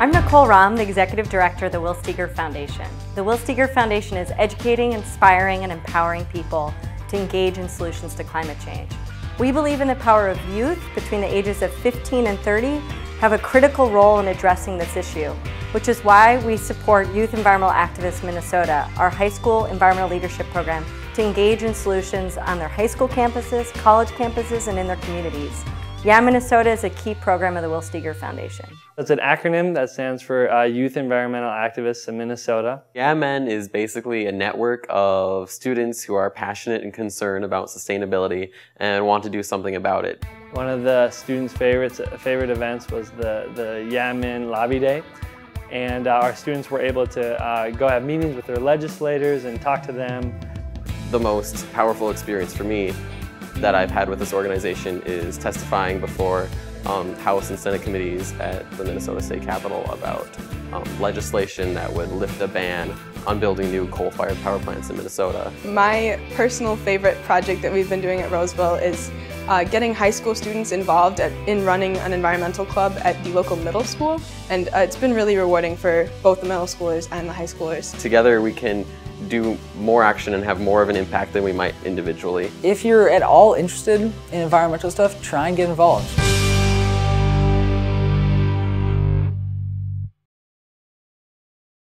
I'm Nicole Rom, the Executive Director of the Will Steger Foundation. The Will Steger Foundation is educating, inspiring, and empowering people to engage in solutions to climate change. We believe in the power of youth between the ages of 15 and 30 have a critical role in addressing this issue, which is why we support Youth Environmental Activists Minnesota, our high school environmental leadership program, to engage in solutions on their high school campuses, college campuses, and in their communities. Yeah Minnesota is a key program of the Will Steger Foundation. It's an acronym that stands for uh, Youth Environmental Activists in Minnesota. YAMN is basically a network of students who are passionate and concerned about sustainability and want to do something about it. One of the students' favorites, favorite events was the, the YAMN Lobby Day. And uh, our students were able to uh, go have meetings with their legislators and talk to them. The most powerful experience for me that I've had with this organization is testifying before um, House and Senate committees at the Minnesota State Capitol about um, legislation that would lift a ban on building new coal-fired power plants in Minnesota. My personal favorite project that we've been doing at Roseville is uh, getting high school students involved at, in running an environmental club at the local middle school and uh, it's been really rewarding for both the middle schoolers and the high schoolers. Together we can do more action and have more of an impact than we might individually. If you're at all interested in environmental stuff, try and get involved.